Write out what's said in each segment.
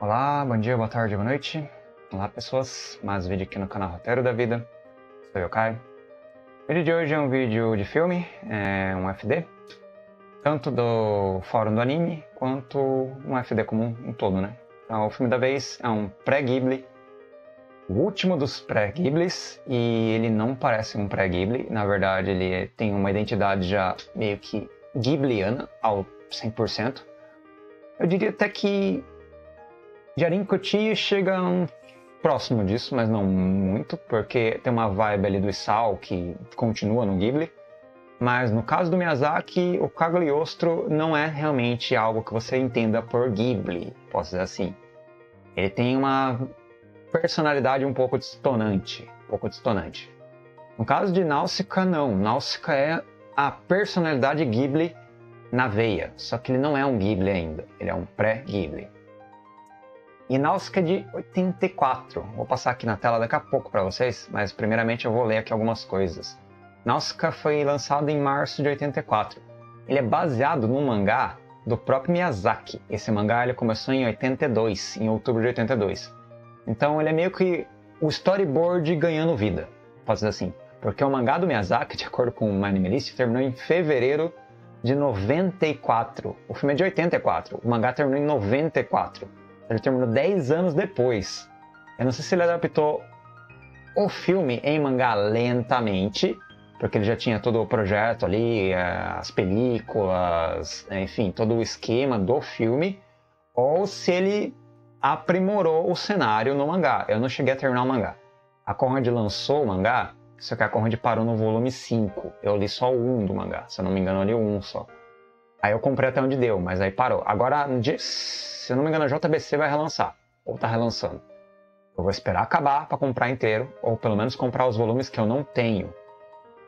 Olá, bom dia, boa tarde, boa noite. Olá pessoas, mais um vídeo aqui no canal Roteiro da Vida. Sou eu, Caio. O vídeo de hoje é um vídeo de filme, é um FD, tanto do fórum do anime quanto um FD comum um todo, né? Então, o filme da vez é um pré-Ghibli, o último dos pré-Ghiblis, e ele não parece um pré-Ghibli, na verdade ele tem uma identidade já meio que ghibliana ao 100%. Eu diria até que Jarincotia chega um próximo disso, mas não muito, porque tem uma vibe ali do Isao que continua no Ghibli. Mas no caso do Miyazaki, o Cagliostro não é realmente algo que você entenda por Ghibli, posso dizer assim. Ele tem uma personalidade um pouco distonante, um pouco distonante. No caso de Náusica, não. Náusica é a personalidade Ghibli na veia, só que ele não é um Ghibli ainda, ele é um pré-Ghibli. E Náusica de 84. Vou passar aqui na tela daqui a pouco para vocês, mas primeiramente eu vou ler aqui algumas coisas. Náusica foi lançado em março de 84. Ele é baseado num mangá do próprio Miyazaki. Esse mangá ele começou em 82, em outubro de 82. Então ele é meio que o storyboard ganhando vida, posso dizer assim. Porque o mangá do Miyazaki, de acordo com o My List, terminou em fevereiro de 94. O filme é de 84, o mangá terminou em 94. Ele terminou 10 anos depois. Eu não sei se ele adaptou o filme em mangá lentamente, porque ele já tinha todo o projeto ali, eh, as películas, enfim, todo o esquema do filme, ou se ele aprimorou o cenário no mangá. Eu não cheguei a terminar o mangá. A Conrad lançou o mangá, só que a Conrad parou no volume 5. Eu li só 1 do mangá, se eu não me engano, eu li 1 só. Aí eu comprei até onde deu, mas aí parou. Agora, se eu não me engano, a JBC vai relançar, ou tá relançando. Eu vou esperar acabar para comprar inteiro, ou pelo menos comprar os volumes que eu não tenho.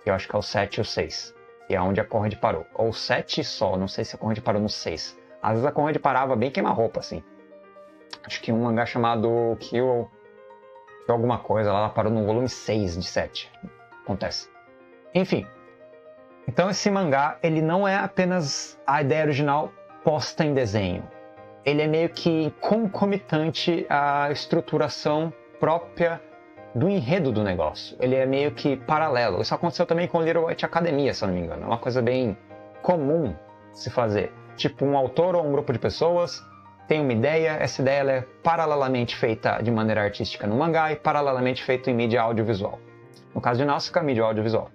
Que eu acho que é o 7 e o 6. E é onde a Conrad parou. Ou 7 só, não sei se a Conrad parou no 6. Às vezes a Conrad parava bem queima-roupa, assim. Acho que um mangá chamado Kill, Kill alguma coisa, ela parou no volume 6 de 7. Acontece. Enfim. Então esse mangá, ele não é apenas a ideia original posta em desenho ele é meio que concomitante à estruturação própria do enredo do negócio. Ele é meio que paralelo. Isso aconteceu também com Little White Academia, se eu não me engano. É uma coisa bem comum se fazer. Tipo, um autor ou um grupo de pessoas tem uma ideia, essa ideia é paralelamente feita de maneira artística no mangá e paralelamente feita em mídia audiovisual. No caso de Náusica, mídia audiovisual.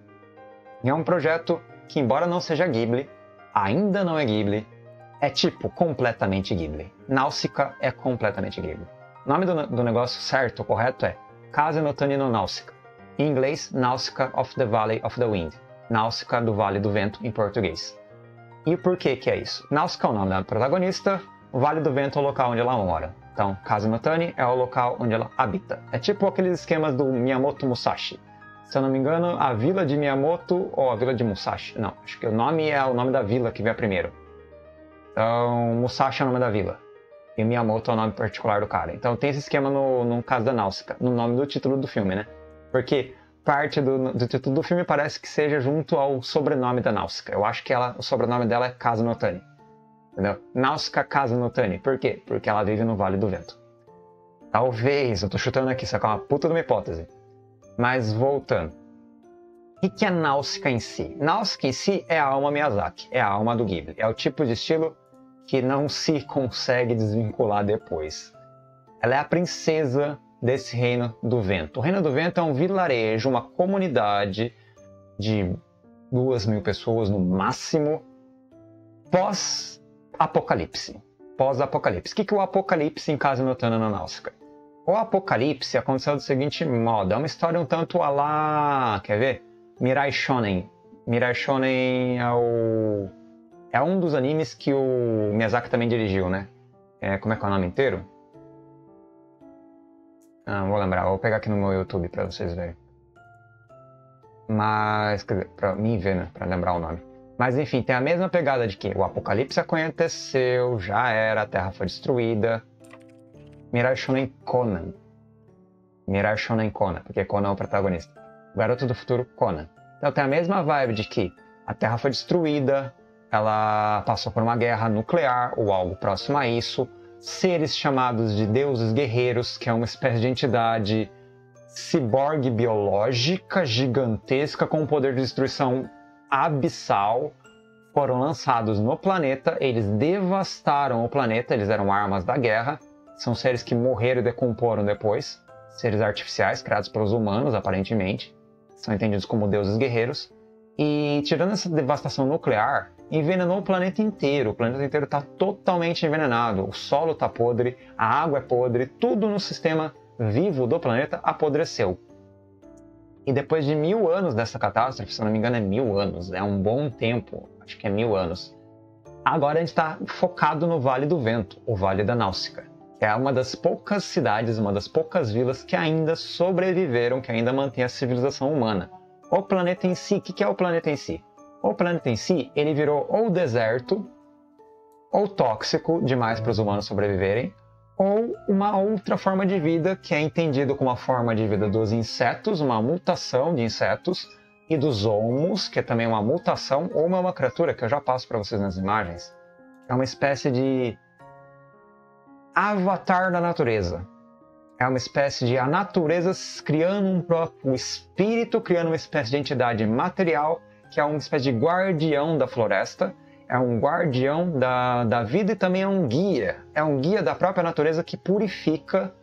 E é um projeto que, embora não seja Ghibli, ainda não é Ghibli, é tipo completamente Ghibli. Náusica é completamente Ghibli. O nome do, do negócio certo, correto é Casa no Tanino Náusica. Em inglês, Náusica of the Valley of the Wind. Náusica do Vale do Vento em português. E por que que é isso? Náusica é o nome da protagonista, Vale do Vento é o local onde ela mora. Então, Casa no Tani é o local onde ela habita. É tipo aqueles esquemas do Miyamoto Musashi. Se eu não me engano, a vila de Miyamoto ou a vila de Musashi. Não, acho que o nome é o nome da vila que vem primeiro. Então, Musashi é o nome da vila. E Miyamoto é o nome particular do cara. Então tem esse esquema no, no caso da Náusica, no nome do título do filme, né? Porque parte do, do título do filme parece que seja junto ao sobrenome da Náusica. Eu acho que ela, o sobrenome dela é Casa Notani. Entendeu? Náusica Casa Notani. Por quê? Porque ela vive no Vale do Vento. Talvez, eu tô chutando aqui, que é uma puta de uma hipótese. Mas voltando. O que é Náusica em si? Náusica em si é a alma Miyazaki, é a alma do Ghibli. É o tipo de estilo que não se consegue desvincular depois. Ela é a princesa desse reino do vento. O reino do vento é um vilarejo, uma comunidade de duas mil pessoas no máximo, pós-apocalipse. Pós-apocalipse. O que é o apocalipse em Casa Notana na Náusica? O apocalipse aconteceu do seguinte modo: é uma história um tanto a lá. Quer ver? Mirai Shonen. Mirai Shonen é o é um dos animes que o Miyazaki também dirigiu, né? É, como é que é o nome inteiro? Ah, vou lembrar, vou pegar aqui no meu YouTube pra vocês verem. Mas, quer dizer, pra mim ver, né? Pra lembrar o nome. Mas enfim, tem a mesma pegada de que o apocalipse aconteceu, já era, a Terra foi destruída. Mirai Shonen Conan. Mirai Shonen Conan, porque Conan é o protagonista. O garoto do futuro, Conan. Então tem a mesma vibe de que a Terra foi destruída, ela passou por uma guerra nuclear ou algo próximo a isso, seres chamados de deuses guerreiros, que é uma espécie de entidade ciborgue biológica gigantesca com um poder de destruição abissal, foram lançados no planeta, eles devastaram o planeta, eles eram armas da guerra, são seres que morreram e decomporam depois, seres artificiais criados pelos humanos, aparentemente, são entendidos como deuses guerreiros, e tirando essa devastação nuclear, envenenou o planeta inteiro. O planeta inteiro está totalmente envenenado. O solo está podre, a água é podre, tudo no sistema vivo do planeta apodreceu. E depois de mil anos dessa catástrofe, se não me engano é mil anos, é um bom tempo, acho que é mil anos. Agora a gente está focado no Vale do Vento, o Vale da Náusica. Que é uma das poucas cidades, uma das poucas vilas que ainda sobreviveram, que ainda mantém a civilização humana. O planeta em si, o que é o planeta em si? O planeta em si, ele virou ou deserto, ou tóxico demais para os humanos sobreviverem, ou uma outra forma de vida que é entendido como a forma de vida dos insetos, uma mutação de insetos, e dos homos, que é também uma mutação, ou uma, uma criatura que eu já passo para vocês nas imagens. É uma espécie de avatar da natureza. É uma espécie de a natureza criando um próprio espírito, criando uma espécie de entidade material que é uma espécie de guardião da floresta, é um guardião da, da vida e também é um guia. É um guia da própria natureza que purifica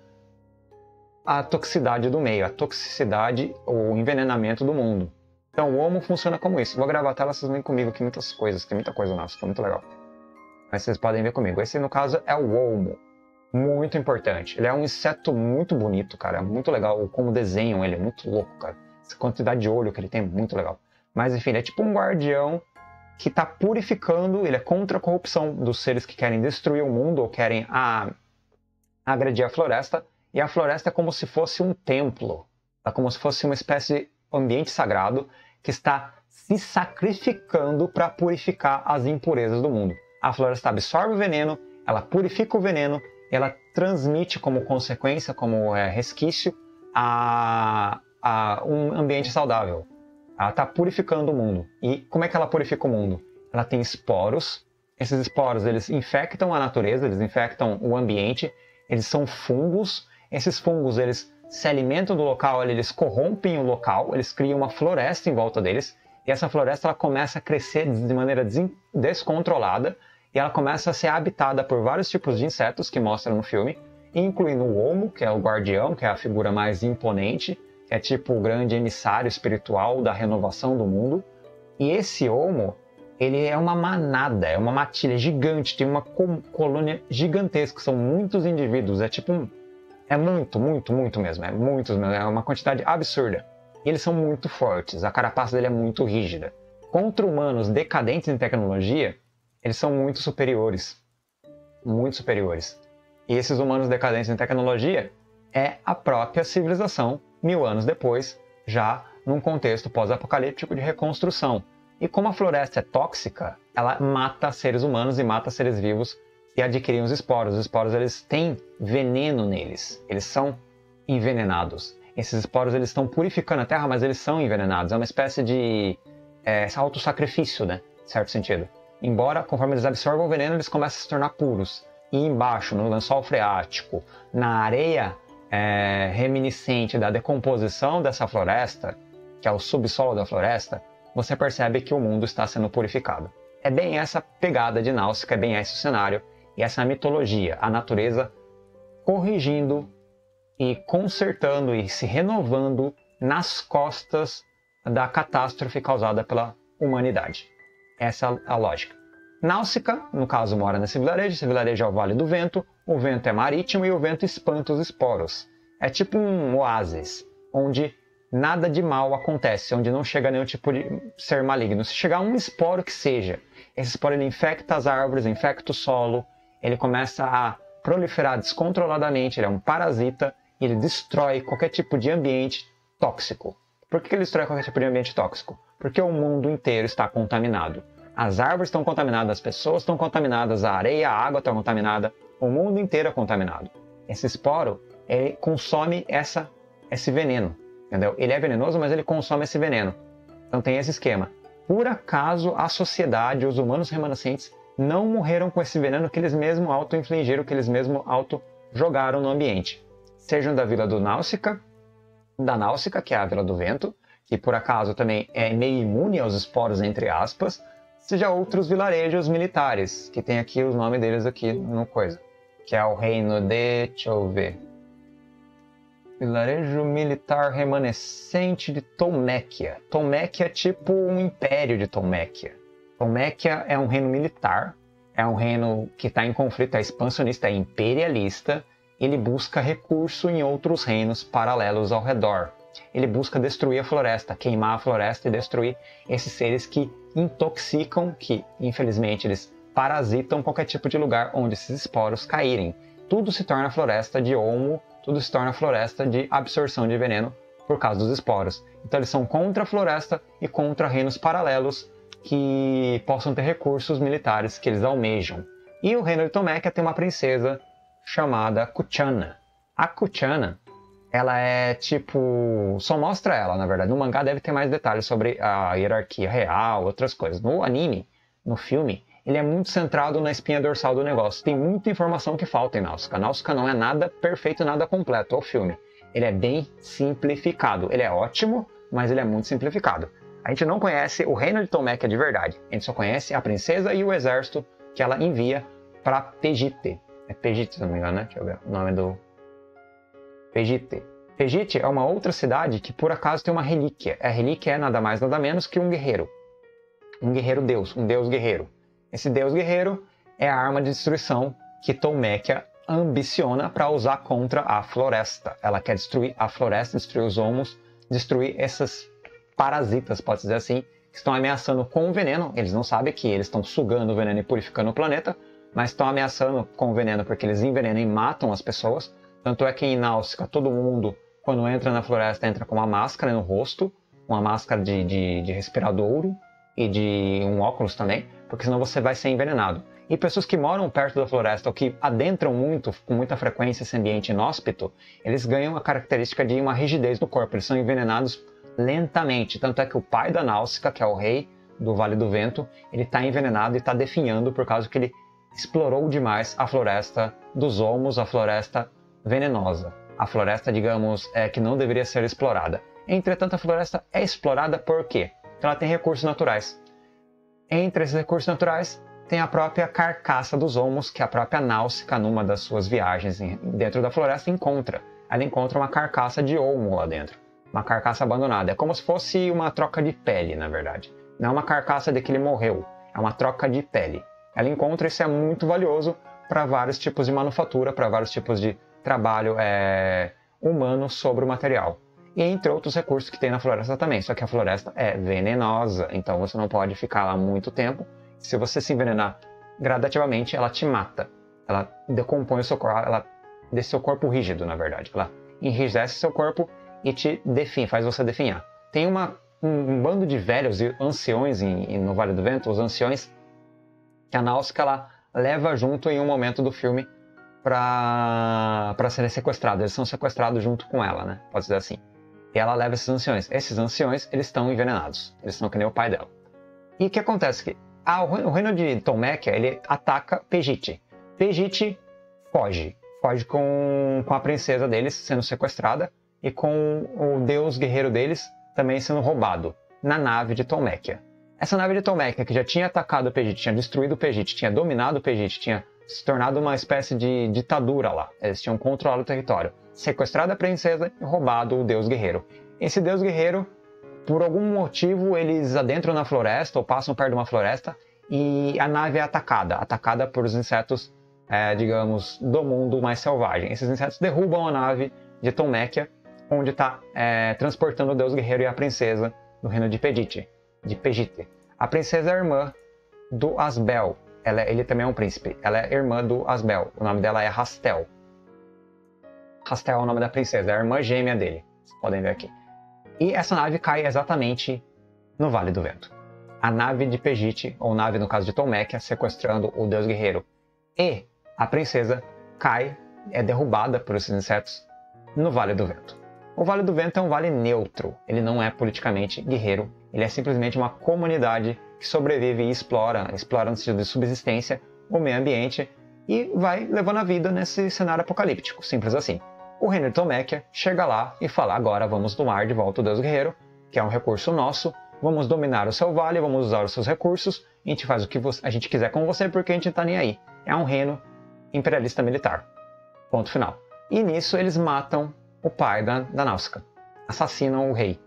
a toxicidade do meio, a toxicidade ou envenenamento do mundo. Então o Homo funciona como isso. Vou gravar a tela, vocês vêm comigo aqui muitas coisas, tem muita coisa nossa, tá muito legal. Mas vocês podem ver comigo. Esse, no caso, é o Homo. Muito importante. Ele é um inseto muito bonito, cara. É muito legal como desenham ele, é muito louco, cara. Essa quantidade de olho que ele tem é muito legal. Mas enfim, ele é tipo um guardião que está purificando, ele é contra a corrupção dos seres que querem destruir o mundo ou querem a, agredir a floresta. E a floresta é como se fosse um templo, é como se fosse uma espécie de ambiente sagrado que está se sacrificando para purificar as impurezas do mundo. A floresta absorve o veneno, ela purifica o veneno, ela transmite como consequência, como é, resquício, a, a um ambiente saudável. Ela está purificando o mundo. E como é que ela purifica o mundo? Ela tem esporos. Esses esporos eles infectam a natureza, eles infectam o ambiente. Eles são fungos. Esses fungos eles se alimentam do local, eles corrompem o local, eles criam uma floresta em volta deles. E essa floresta ela começa a crescer de maneira descontrolada e ela começa a ser habitada por vários tipos de insetos que mostram no filme, incluindo o Homo, que é o guardião, que é a figura mais imponente, que é tipo o grande emissário espiritual da renovação do mundo. E esse Homo, ele é uma manada, é uma matilha gigante, tem uma colônia gigantesca, são muitos indivíduos, é tipo um, é muito, muito, muito mesmo, é muitos mesmo, é uma quantidade absurda. E eles são muito fortes, a carapaça dele é muito rígida. Contra humanos decadentes em tecnologia, eles são muito superiores, muito superiores. E esses humanos decadentes em tecnologia é a própria civilização mil anos depois, já num contexto pós-apocalíptico de reconstrução. E como a floresta é tóxica, ela mata seres humanos e mata seres vivos que adquirem os esporos. Os esporos eles têm veneno neles, eles são envenenados. Esses esporos eles estão purificando a terra, mas eles são envenenados. É uma espécie de é, autossacrifício, né? Certo sentido. Embora, conforme eles absorvam o veneno, eles começam a se tornar puros. E embaixo, no lençol freático, na areia é, reminiscente da decomposição dessa floresta, que é o subsolo da floresta, você percebe que o mundo está sendo purificado. É bem essa pegada de Náusica, é bem esse cenário, e essa mitologia, a natureza corrigindo e consertando e se renovando nas costas da catástrofe causada pela humanidade. Essa é a lógica. Náusica, no caso, mora nesse vilarejo, esse vilarejo é o Vale do Vento, o vento é marítimo e o vento espanta os esporos. É tipo um oásis, onde nada de mal acontece, onde não chega nenhum tipo de ser maligno. Se chegar um esporo que seja, esse esporo ele infecta as árvores, infecta o solo, ele começa a proliferar descontroladamente, ele é um parasita ele destrói qualquer tipo de ambiente tóxico. Por que ele destrói qualquer tipo de ambiente tóxico? Porque o mundo inteiro está contaminado. As árvores estão contaminadas, as pessoas estão contaminadas, a areia, a água está contaminada, o mundo inteiro é contaminado. Esse esporo, ele consome essa, esse veneno, entendeu? Ele é venenoso, mas ele consome esse veneno. Então tem esse esquema. Por acaso a sociedade, os humanos remanescentes, não morreram com esse veneno que eles mesmos auto-infligiram, que eles mesmos auto-jogaram no ambiente. Sejam da Vila do Náusica, da Náusica, que é a Vila do Vento, que por acaso também é meio imune aos esporos, entre aspas, seja outros vilarejos militares, que tem aqui os nomes deles aqui no coisa, que é o reino de, deixa eu ver, vilarejo militar remanescente de Tolméquia. Tolméquia é tipo um império de Tolméquia. Tolméquia é um reino militar, é um reino que está em conflito, é expansionista, é imperialista, ele busca recurso em outros reinos paralelos ao redor. Ele busca destruir a floresta, queimar a floresta e destruir esses seres que intoxicam, que infelizmente eles parasitam qualquer tipo de lugar onde esses esporos caírem. Tudo se torna floresta de olmo, tudo se torna floresta de absorção de veneno por causa dos esporos. Então eles são contra a floresta e contra reinos paralelos que possam ter recursos militares que eles almejam. E o reino de Tomekia tem uma princesa chamada Kuchana. A Kuchana, ela é tipo. Só mostra ela, na verdade. No mangá deve ter mais detalhes sobre a hierarquia real, outras coisas. No anime, no filme, ele é muito centrado na espinha dorsal do negócio. Tem muita informação que falta em Náusica. Náusica não é nada perfeito, nada completo, o filme. Ele é bem simplificado. Ele é ótimo, mas ele é muito simplificado. A gente não conhece o reino de Tomekia de verdade. A gente só conhece a princesa e o exército que ela envia para Pegite. É Pegite, se não me engano, né? Deixa eu ver o nome do. Pegite. Pegite é uma outra cidade que por acaso tem uma relíquia. A relíquia é nada mais nada menos que um guerreiro. Um guerreiro deus, um deus guerreiro. Esse deus guerreiro é a arma de destruição que Tolmekia ambiciona para usar contra a floresta. Ela quer destruir a floresta, destruir os homos, destruir essas parasitas, pode dizer assim, que estão ameaçando com o veneno. Eles não sabem que eles estão sugando o veneno e purificando o planeta, mas estão ameaçando com o veneno porque eles envenenam e matam as pessoas. Tanto é que em Náusica todo mundo, quando entra na floresta, entra com uma máscara no rosto, uma máscara de, de, de respiradouro e de um óculos também, porque senão você vai ser envenenado. E pessoas que moram perto da floresta ou que adentram muito, com muita frequência, esse ambiente inóspito, eles ganham a característica de uma rigidez no corpo, eles são envenenados lentamente. Tanto é que o pai da Náusica, que é o rei do Vale do Vento, ele está envenenado e está definhando por causa que ele explorou demais a floresta dos Olmos, a floresta venenosa. A floresta, digamos, é, que não deveria ser explorada. Entretanto, a floresta é explorada por quê? Porque ela tem recursos naturais. Entre esses recursos naturais, tem a própria carcaça dos Olmos, que a própria Náusica, numa das suas viagens dentro da floresta, encontra. Ela encontra uma carcaça de Olmo lá dentro uma carcaça abandonada. É como se fosse uma troca de pele, na verdade. Não é uma carcaça de que ele morreu, é uma troca de pele. Ela encontra isso é muito valioso para vários tipos de manufatura, para vários tipos de trabalho é, humano sobre o material. E entre outros recursos que tem na floresta também. Só que a floresta é venenosa, então você não pode ficar lá muito tempo. Se você se envenenar gradativamente, ela te mata. Ela decompõe o seu corpo, ela deixa seu corpo rígido, na verdade. Ela enrijece seu corpo e te define, faz você definhar. Tem uma, um, bando de velhos e anciões em, no Vale do Vento, os anciões que a Náusica ela leva junto em um momento do filme para serem sequestrados. Eles são sequestrados junto com ela, né? Pode dizer assim. E ela leva esses anciões. Esses anciões, eles estão envenenados. Eles são que nem o pai dela. E o que acontece? Que ah, o reino de Tomekia, ele ataca Pegite. Pegite foge. Foge com, com a princesa deles sendo sequestrada e com o deus guerreiro deles também sendo roubado na nave de Tolmekia. Essa nave de Tolmekia, que já tinha atacado o Pegite, tinha destruído o Pegite, tinha dominado o Pegite, tinha se tornado uma espécie de ditadura lá. Eles tinham controlado o território. Sequestrado a princesa e roubado o deus guerreiro. Esse deus guerreiro, por algum motivo, eles adentram na floresta ou passam perto de uma floresta e a nave é atacada atacada por os insetos, é, digamos, do mundo mais selvagem. Esses insetos derrubam a nave de Tolmekia onde está é, transportando o deus guerreiro e a princesa do reino de Pedite, de Pegite. A princesa é irmã do Asbel. Ela, ele também é um príncipe. Ela é irmã do Asbel. O nome dela é Rastel. Rastel é o nome da princesa, é a irmã gêmea dele. Vocês podem ver aqui. E essa nave cai exatamente no Vale do Vento. A nave de Pegite, ou nave no caso de Tolmekia, sequestrando o deus guerreiro. E a princesa cai, é derrubada por esses insetos no Vale do Vento. O Vale do Vento é um vale neutro, ele não é politicamente guerreiro, ele é simplesmente uma comunidade que sobrevive e explora, explora no sentido de subsistência, o meio ambiente e vai levando a vida nesse cenário apocalíptico, simples assim. O de Tomekia chega lá e fala: agora vamos tomar de volta o Deus Guerreiro, que é um recurso nosso, vamos dominar o seu vale, vamos usar os seus recursos, a gente faz o que a gente quiser com você porque a gente tá nem aí. É um reino imperialista militar. Ponto final. E nisso eles matam o pai da, da Náusica. Assassinam o rei.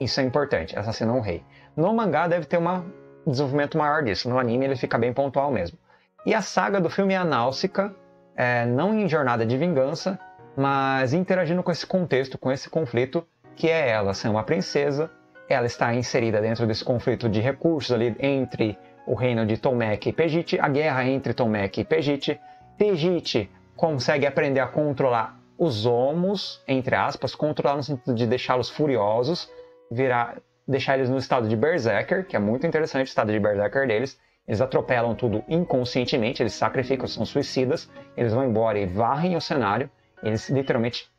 Isso é importante, assassinam o rei. No mangá deve ter um desenvolvimento maior disso. No anime ele fica bem pontual mesmo. E a saga do filme é a Náusica, é, não em jornada de vingança, mas interagindo com esse contexto, com esse conflito, que é ela ser uma princesa, ela está inserida dentro desse conflito de recursos ali entre o reino de Tomek e Pejite, a guerra entre Tomek e Pejite. Pejite consegue aprender a controlar os homos, entre aspas, controlar no sentido de deixá-los furiosos, virar, deixar eles no estado de berserker, que é muito interessante o estado de berserker deles. Eles atropelam tudo inconscientemente, eles sacrificam, são suicidas, eles vão embora e varrem o cenário, eles literalmente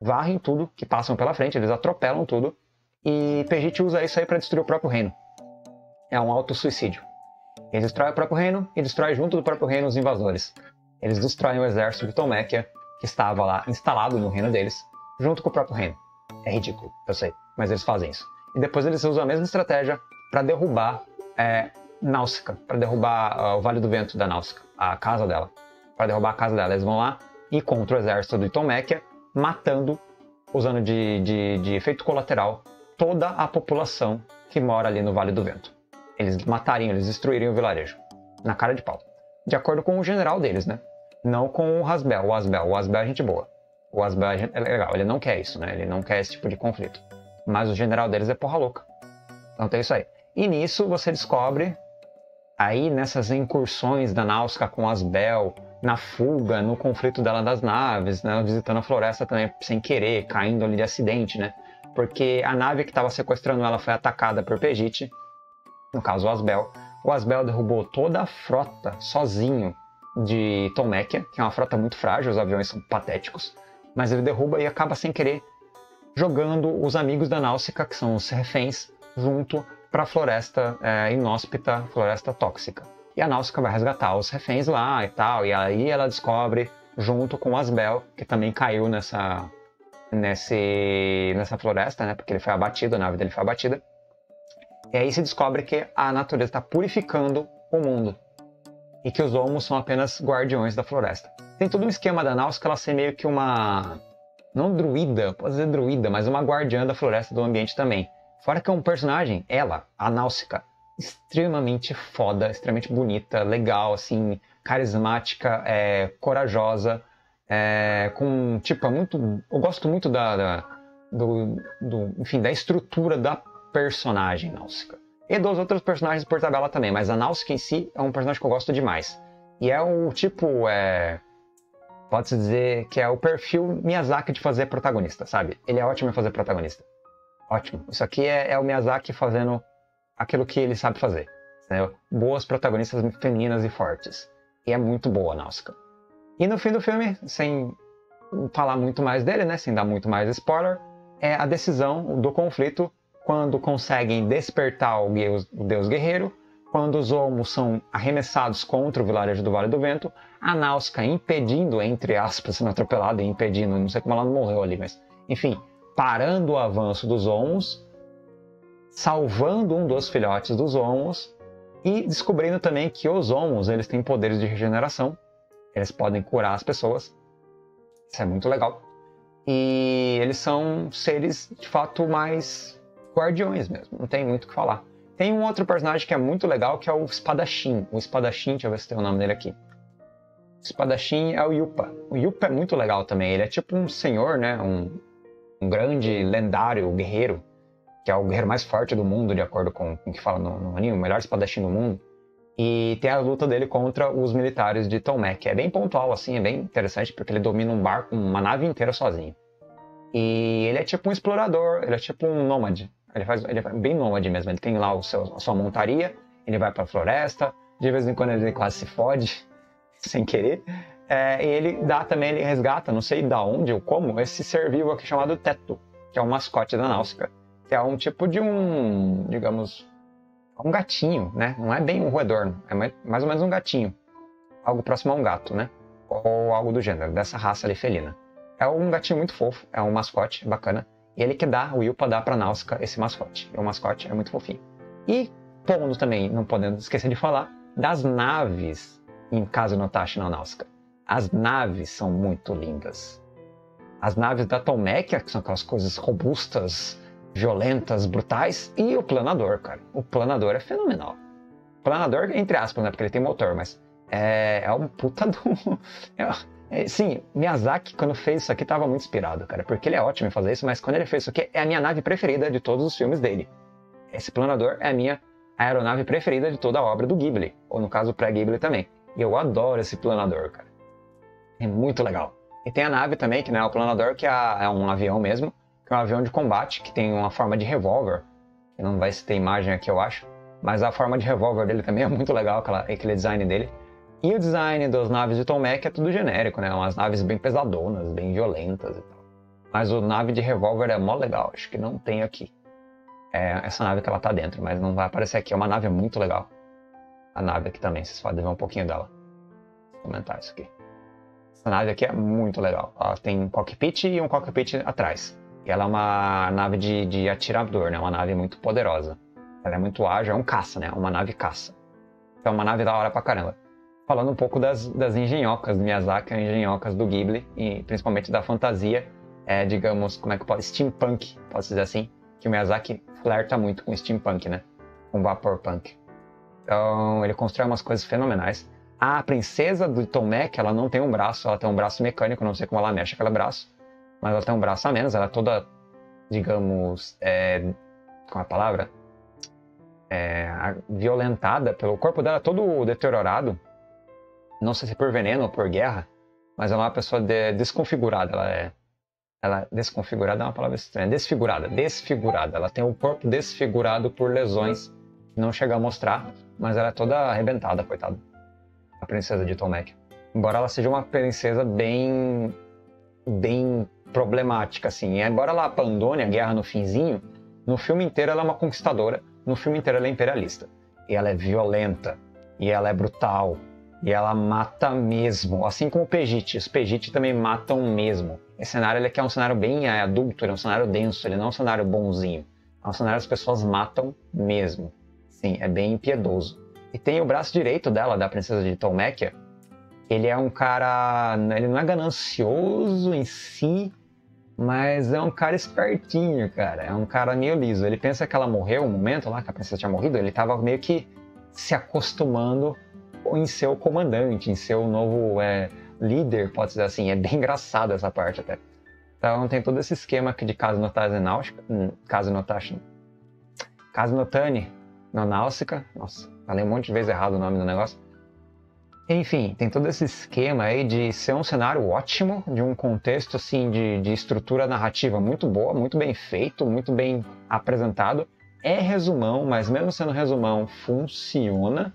varrem tudo que passam pela frente, eles atropelam tudo, e Pejite usa isso aí para destruir o próprio reino. É um auto-suicídio. Eles destroem o próprio reino e destrói junto do próprio reino os invasores. Eles destroem o exército de Tomekia, que estava lá instalado no reino deles, junto com o próprio reino. É ridículo, eu sei, mas eles fazem isso. E depois eles usam a mesma estratégia para derrubar é, Náusica, para derrubar uh, o Vale do Vento da Náusica, a casa dela. Para derrubar a casa dela, eles vão lá e contra o exército de Tomekia, matando, usando de, de, de efeito colateral, toda a população que mora ali no Vale do Vento. Eles matariam, eles destruiriam o vilarejo. Na cara de pau. De acordo com o general deles, né? Não com o Hasbel. O Hasbel, o Hasbel é gente boa. O Hasbel é, é legal, ele não quer isso, né? Ele não quer esse tipo de conflito. Mas o general deles é porra louca. Então tem isso aí. E nisso você descobre, aí nessas incursões da Náusea com Asbel, na fuga, no conflito dela das naves, né? visitando a floresta também sem querer, caindo ali de acidente, né? Porque a nave que estava sequestrando ela foi atacada por Pegite, no caso o Asbel. O Asbel derrubou toda a frota sozinho de Tomekia, que é uma frota muito frágil, os aviões são patéticos, mas ele derruba e acaba sem querer jogando os amigos da Náusica, que são os reféns, junto para a floresta é, inóspita, floresta tóxica. E a Náusica vai resgatar os reféns lá e tal, e aí ela descobre, junto com Asbel, que também caiu nessa, nesse, nessa floresta, né, porque ele foi abatido, a nave dele foi abatida. E aí se descobre que a natureza está purificando o mundo e que os homos são apenas guardiões da floresta. Tem todo um esquema da Náusica ela ser meio que uma. Não druida, pode dizer druida, mas uma guardiã da floresta do ambiente também. Fora que é um personagem, ela, a Náusica, extremamente foda, extremamente bonita, legal, assim, carismática, é, corajosa, é, com, tipo, é muito... Eu gosto muito da, da do, do, enfim, da estrutura da personagem Náusica e dos outros personagens por tabela também, mas a Nausicaa em si é um personagem que eu gosto demais. E é o tipo, é... pode-se dizer que é o perfil Miyazaki de fazer protagonista, sabe? Ele é ótimo em fazer protagonista. Ótimo. Isso aqui é, é o Miyazaki fazendo aquilo que ele sabe fazer. Entendeu? Boas protagonistas femininas e fortes. E é muito boa a Nausicaa. E no fim do filme, sem falar muito mais dele, né, sem dar muito mais spoiler, é a decisão do conflito quando conseguem despertar o deus, guerreiro, quando os homos são arremessados contra o vilarejo do Vale do Vento, a Náusea impedindo, entre aspas, sendo atropelada e impedindo, não sei como ela não morreu ali, mas enfim, parando o avanço dos homos, salvando um dos filhotes dos homos e descobrindo também que os homos eles têm poderes de regeneração, eles podem curar as pessoas, isso é muito legal. E eles são seres de fato mais guardiões mesmo, não tem muito o que falar. Tem um outro personagem que é muito legal, que é o Espadachim. O Espadachim, deixa eu ver se tem o nome dele aqui. O Espadachim é o Yupa. O Yupa é muito legal também. Ele é tipo um senhor, né? Um, um grande, lendário guerreiro, que é o guerreiro mais forte do mundo, de acordo com o que fala no, no anime, o melhor espadachim do mundo. E tem a luta dele contra os militares de Tomek. É bem pontual, assim, é bem interessante, porque ele domina um barco, uma nave inteira sozinho. E ele é tipo um explorador, ele é tipo um nômade. Ele faz, ele é bem nômade mesmo. Ele tem lá o seu, a sua montaria, ele vai para a floresta, de vez em quando ele quase se fode, sem querer. É, e ele dá também, ele resgata, não sei da onde ou como, esse ser vivo aqui chamado Teto, que é o mascote da Náusica. Que é um tipo de um, digamos, um gatinho, né? Não é bem um roedor, é mais ou menos um gatinho. Algo próximo a um gato, né? Ou algo do gênero, dessa raça ali felina. É um gatinho muito fofo, é um mascote bacana. Ele que dá, o Ilpa dá pra Náusica esse mascote. O mascote é muito fofinho. E pondo também, não podemos esquecer de falar, das naves em Casa Notashi na Náusica. As naves são muito lindas. As naves da Tolmekia, que são aquelas coisas robustas, violentas, brutais, e o planador, cara. O planador é fenomenal. Planador, entre aspas, né? Porque ele tem motor, mas é, é um puta do. É, sim, Miyazaki, quando fez isso aqui, estava muito inspirado, cara. Porque ele é ótimo em fazer isso, mas quando ele fez isso aqui, é a minha nave preferida de todos os filmes dele. Esse planador é a minha aeronave preferida de toda a obra do Ghibli, ou no caso pré-Ghibli também. E eu adoro esse planador, cara. É muito legal. E tem a nave também, que não é o planador, que é, é um avião mesmo, que é um avião de combate, que tem uma forma de revólver. Não vai ter imagem aqui, eu acho. Mas a forma de revólver dele também é muito legal, aquele design dele. E o design das naves de Tom Mac é tudo genérico, né? Umas naves bem pesadonas, bem violentas e tal. Mas o nave de revólver é mó legal, acho que não tem aqui. É essa nave que ela tá dentro, mas não vai aparecer aqui. É uma nave muito legal. A nave aqui também, vocês podem ver um pouquinho dela. Vou comentar isso aqui. Essa nave aqui é muito legal. Ela tem um cockpit e um cockpit atrás. E ela é uma nave de, de atirador, né? Uma nave muito poderosa. Ela é muito ágil, é um caça, né? Uma nave caça. Então é uma nave da hora pra caramba. Falando um pouco das, das engenhocas do Miyazaki, as engenhocas do Ghibli, e principalmente da fantasia, é, digamos, como é que pode, steampunk, posso dizer assim, que o Miyazaki flerta muito com steampunk, né? Com vaporpunk. Então ele constrói umas coisas fenomenais. A princesa do Tom Mac, ela não tem um braço, ela tem um braço mecânico, não sei como ela mexe aquele braço mas ela tem um braço a menos, ela é toda, digamos, é, com a palavra, é, violentada pelo corpo dela, é todo deteriorado. Não sei se por veneno ou por guerra, mas é uma pessoa de, desconfigurada. Ela é, ela desconfigurada é uma palavra estranha, desfigurada, desfigurada. Ela tem o corpo desfigurado por lesões não chega a mostrar, mas ela é toda arrebentada, coitada. A princesa de Tom Mac. Embora ela seja uma princesa bem, bem problemática, assim. E embora ela abandone a guerra no finzinho, no filme inteiro ela é uma conquistadora, no filme inteiro ela é imperialista. E ela é violenta, e ela é brutal, e ela mata mesmo, assim como o Pejite. Os Pejite também matam mesmo. Esse cenário ele é um cenário bem é, adulto, ele é um cenário denso, ele não é um cenário bonzinho. É um cenário que as pessoas matam mesmo. Sim, é bem impiedoso. E tem o braço direito dela, da princesa de Tolmekia. Ele é um cara. Ele não é ganancioso em si, mas é um cara espertinho, cara. É um cara meio liso. Ele pensa que ela morreu um momento lá, que a princesa tinha morrido. Ele tava meio que se acostumando em ser o comandante, em ser o novo é, líder, pode dizer assim. É bem engraçado essa parte até. Então tem todo esse esquema aqui de Casa Notase Náutica. Casa Notani na Náusica. Nossa, falei um monte de vezes errado o nome do negócio. Enfim, tem todo esse esquema aí de ser um cenário ótimo, de um contexto assim de, de estrutura narrativa muito boa, muito bem feito, muito bem apresentado. É resumão, mas mesmo sendo resumão, funciona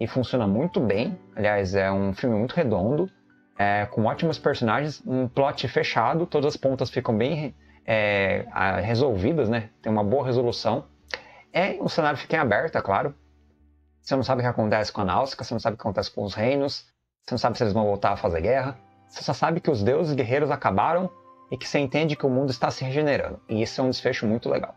e funciona muito bem. Aliás, é um filme muito redondo, é, com ótimos personagens, um plot fechado, todas as pontas ficam bem é, resolvidas, né? Tem uma boa resolução. É um cenário fica em aberto, é claro. Você não sabe o que acontece com a Náusica, você não sabe o que acontece com os reinos, você não sabe se eles vão voltar a fazer guerra. Você só sabe que os deuses guerreiros acabaram e que você entende que o mundo está se regenerando. E isso é um desfecho muito legal.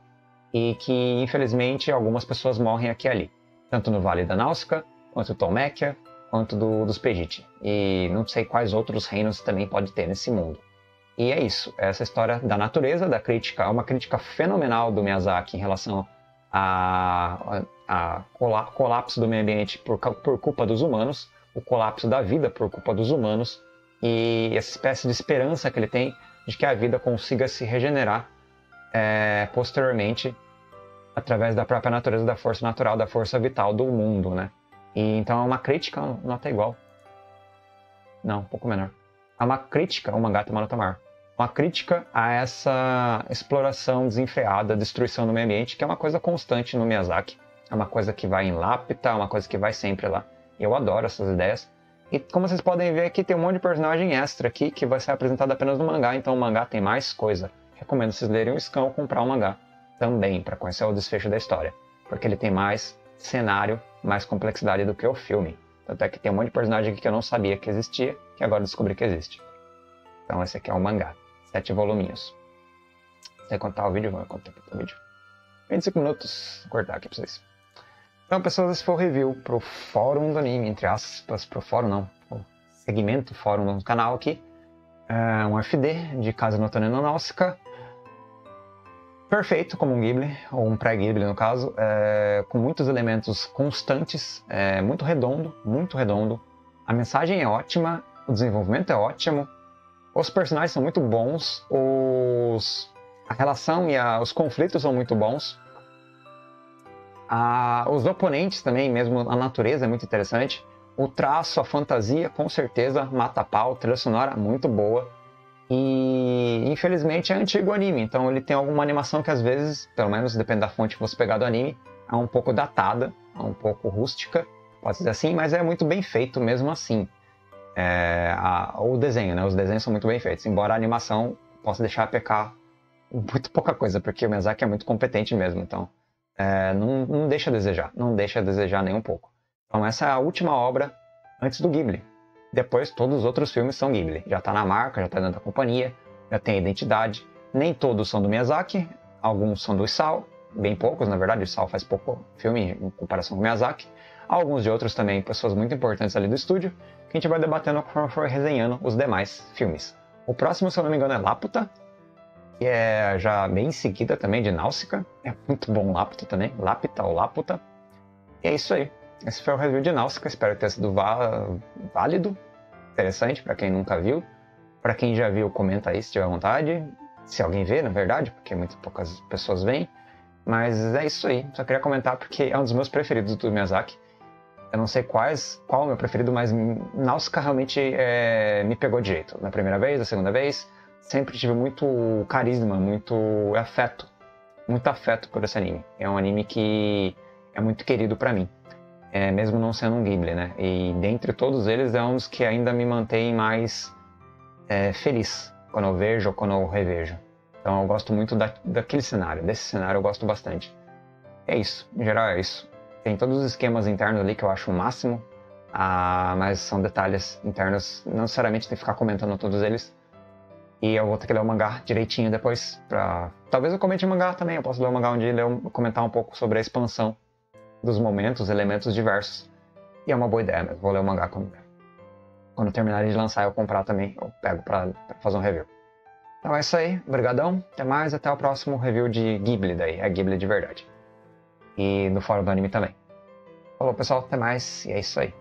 E que, infelizmente, algumas pessoas morrem aqui e ali. Tanto no Vale da Náusica, quanto Tolmekia, quanto do, dos Pejite. E não sei quais outros reinos também pode ter nesse mundo. E é isso. Essa história da natureza, da crítica, é uma crítica fenomenal do Miyazaki em relação a, a colapso do meio ambiente por, por culpa dos humanos, o colapso da vida por culpa dos humanos e essa espécie de esperança que ele tem de que a vida consiga se regenerar é, posteriormente através da própria natureza da força natural, da força vital do mundo, né? E então é uma crítica, nota igual. Não, um pouco menor. É uma crítica, uma gata uma nota maior uma crítica a essa exploração desenfreada, destruição do meio ambiente, que é uma coisa constante no Miyazaki. É uma coisa que vai em lápida, é uma coisa que vai sempre lá. Eu adoro essas ideias. E como vocês podem ver aqui, tem um monte de personagem extra aqui que vai ser apresentado apenas no mangá, então o mangá tem mais coisa. Recomendo vocês lerem o Scan ou comprar o mangá também, para conhecer o desfecho da história. Porque ele tem mais cenário, mais complexidade do que o filme. Tanto é que tem um monte de personagem aqui que eu não sabia que existia, que agora descobri que existe. Então esse aqui é um mangá, sete voluminhos. Sem contar o vídeo, vou contar o vídeo. 25 minutos, vou cortar aqui pra vocês. Então, pessoas, esse foi o review pro fórum do anime, entre aspas, pro fórum não, o segmento fórum do canal aqui. É um FD de Casa Noturna no Náusica. Perfeito como um Ghibli, ou um pré-Ghibli no caso, é, com muitos elementos constantes, é, muito redondo, muito redondo. A mensagem é ótima, o desenvolvimento é ótimo, os personagens são muito bons, os... a relação e a... os conflitos são muito bons. A... os oponentes também, mesmo a natureza é muito interessante. O traço, a fantasia, com certeza, mata pau, trilha sonora muito boa. E infelizmente é antigo anime, então ele tem alguma animação que às vezes, pelo menos depende da fonte que você pegar do anime, é um pouco datada, é um pouco rústica, pode dizer assim, mas é muito bem feito mesmo assim é, a, o desenho, né? Os desenhos são muito bem feitos, embora a animação possa deixar a pecar muito pouca coisa, porque o Miyazaki é muito competente mesmo, então é, não, não, deixa a desejar, não deixa a desejar nem um pouco. Então essa é a última obra antes do Ghibli. Depois todos os outros filmes são Ghibli. Já está na marca, já está dentro da companhia, já tem a identidade. Nem todos são do Miyazaki, alguns são do Isao, bem poucos na verdade, o Isao faz pouco filme em comparação com o Miyazaki. Alguns de outros também, pessoas muito importantes ali do estúdio, que a gente vai debatendo conforme for resenhando os demais filmes. O próximo, se eu não me engano, é Laputa, que é já bem em seguida também de Náusica. É muito bom Laputa também, Lapita ou Laputa. E é isso aí. Esse foi o review de Náusica, espero tenha sido válido, interessante para quem nunca viu. Para quem já viu, comenta aí se tiver vontade. Se alguém vê, na verdade, porque muito poucas pessoas veem. Mas é isso aí. Só queria comentar porque é um dos meus preferidos do Miyazaki. Eu não sei quais, qual é o meu preferido, mas Náusica realmente é, me pegou de jeito. Na primeira vez, na segunda vez, sempre tive muito carisma, muito afeto. Muito afeto por esse anime. É um anime que é muito querido para mim. É, mesmo não sendo um Ghibli, né? E dentre todos eles é um dos que ainda me mantém mais é, feliz quando eu vejo ou quando eu revejo. Então eu gosto muito da, daquele cenário, desse cenário eu gosto bastante. É isso, em geral é isso. Tem todos os esquemas internos ali que eu acho o máximo, ah, mas são detalhes internos, não necessariamente tem que ficar comentando todos eles. E eu vou ter que ler o mangá direitinho depois. Pra... Talvez eu comente o mangá também, eu posso ler o mangá um dia e comentar um pouco sobre a expansão dos momentos, elementos diversos. E é uma boa ideia mesmo, vou ler o mangá quando, quando terminar de lançar eu comprar também, eu pego pra, pra fazer um review. Então é isso aí, brigadão, até mais, até o próximo review de Ghibli daí, é Ghibli de verdade. E no fórum do anime também. Falou pessoal, até mais. E é isso aí.